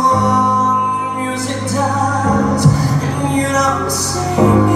on, music dies, and you don't sing.